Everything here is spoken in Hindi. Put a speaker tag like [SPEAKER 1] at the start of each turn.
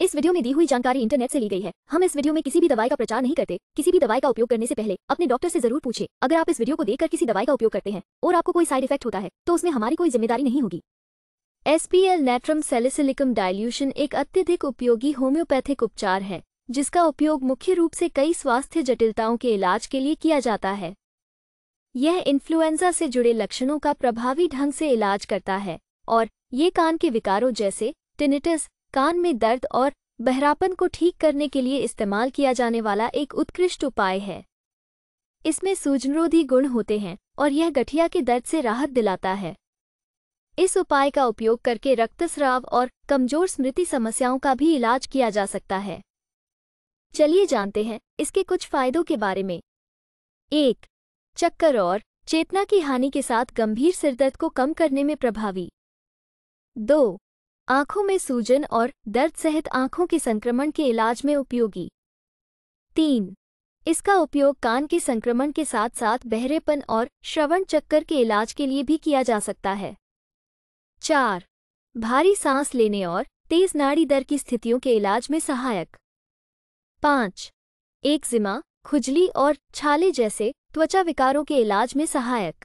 [SPEAKER 1] इस वीडियो में दी हुई जानकारी इंटरनेट से ली गई है। हम इस वीडियो में किसी भी दवाई का प्रचार नहीं करते। किसी भी दवाई का उपयोग करने से पहले अपने डॉक्टर से ज़रूर पूछे। अगर आप इस वीडियो को देखकर किसी दवाई का उपयोग करते हैं और आपको कोई साइड इफ़ेक्ट होता है तो उसमें हमारी कोई ज़िम्मेदारी नहीं होगी। एसपीएल नेट्रम सेलिसिलिकम डाइल्यूशन एक अत्यधिक उपयोगी होम्योपैथिक उपचार है, जिसका उपयोग मुख्य रूप से कई स्वास्थ्य जटिलताओं के इलाज के लिए किया जाता है। यह इन्फ्लुएंजा से जुड़े लक्षणों का प्रभावी ढंग से इलाज करता है, और ये कान के विकारों जैसे टिनिटस कान में दर्द और बहरापन को ठीक करने के लिए इस्तेमाल किया जाने वाला एक उत्कृष्ट उपाय है। इसमें सूजनरोधी गुण होते हैं और यह गठिया के दर्द से राहत दिलाता है। इस उपाय का उपयोग करके रक्तस्राव और कमज़ोर स्मृति समस्याओं का भी इलाज किया जा सकता है। चलिए जानते हैं इसके कुछ फायदों के बारे में। एक, चक्कर और चेतना की हानि के साथ गंभीर सिरदर्द को कम करने में प्रभावी। दो आँखों में सूजन और दर्द सहित आँखों के संक्रमण के इलाज में उपयोगी। तीन, इसका उपयोग कान के संक्रमण के साथ साथ बहरेपन और श्रवण चक्कर के इलाज के लिए भी किया जा सकता है। चार, भारी सांस लेने और तेज नाड़ी दर की स्थितियों के इलाज में सहायक। पाँच, एक जिमा, खुजली और छाले जैसे त्वचा विकारों के इलाज में सहायक।